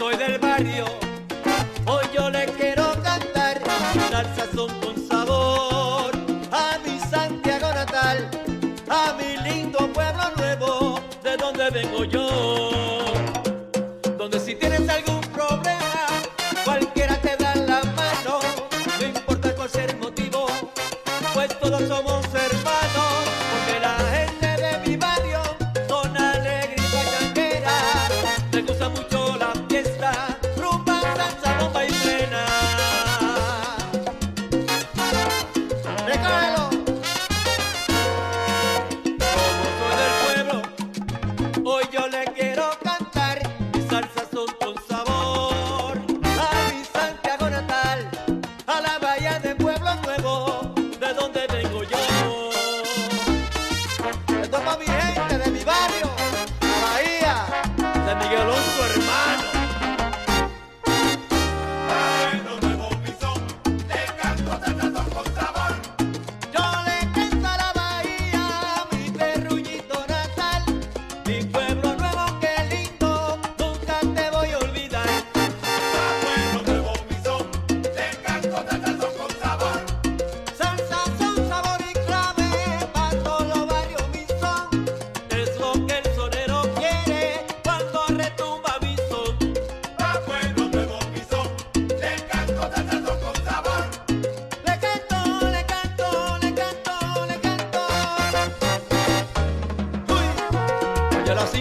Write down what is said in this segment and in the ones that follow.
soy del barrio, hoy yo le quiero cantar, dar sazón con sabor a mi Santiago natal, a mi lindo pueblo nuevo, de donde vengo yo.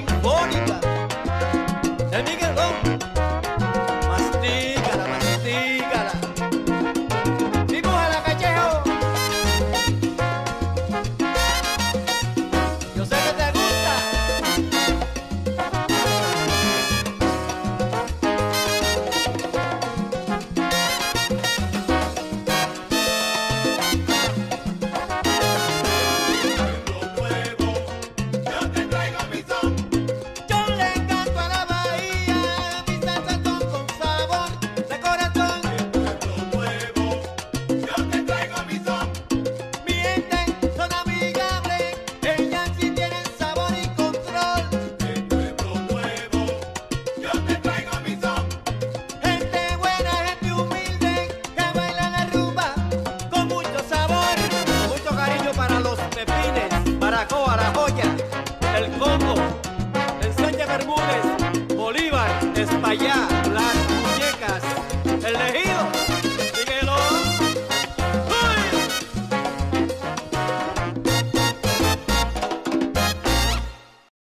something. Manacó, Arajoya, El Congo, Enseña Bermúdez, Bolívar, Espaillá.